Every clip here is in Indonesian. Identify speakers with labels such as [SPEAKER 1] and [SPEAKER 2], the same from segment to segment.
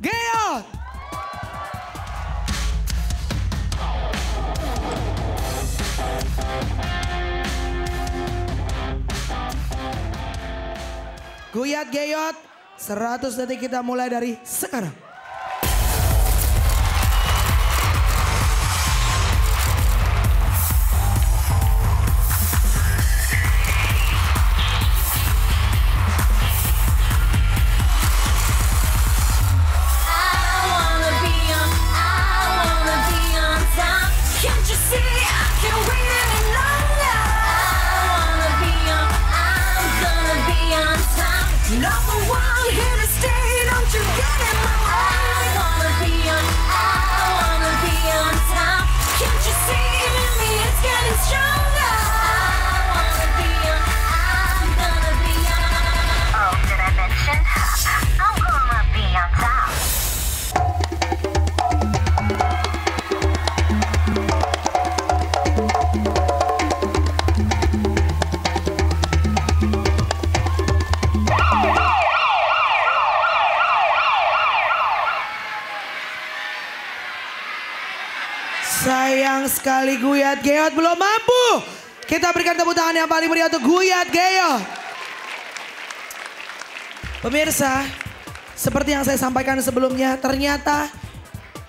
[SPEAKER 1] Geot. Guyat Geyot, 100 detik kita mulai dari sekarang.
[SPEAKER 2] strong.
[SPEAKER 1] Sayang sekali Guyat Geot belum mampu. Kita berikan tepuk tangan yang paling meriah untuk Guyat Geot. Pemirsa, seperti yang saya sampaikan sebelumnya, ternyata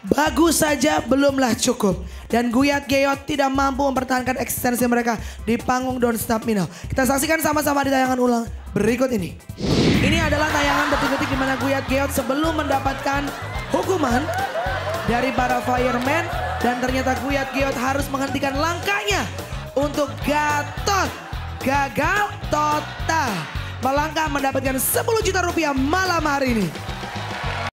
[SPEAKER 1] bagus saja belumlah cukup. Dan Guyat Geot tidak mampu mempertahankan eksistensi mereka di panggung Don't Stop Me Now. Kita saksikan sama-sama di tayangan ulang berikut ini. Ini adalah tayangan detik-detik di mana Guyat Geot sebelum mendapatkan hukuman dari para fireman dan ternyata Guyat Geot harus menghentikan langkahnya untuk Gatot gagal total melangkah mendapatkan 10 juta rupiah malam hari ini.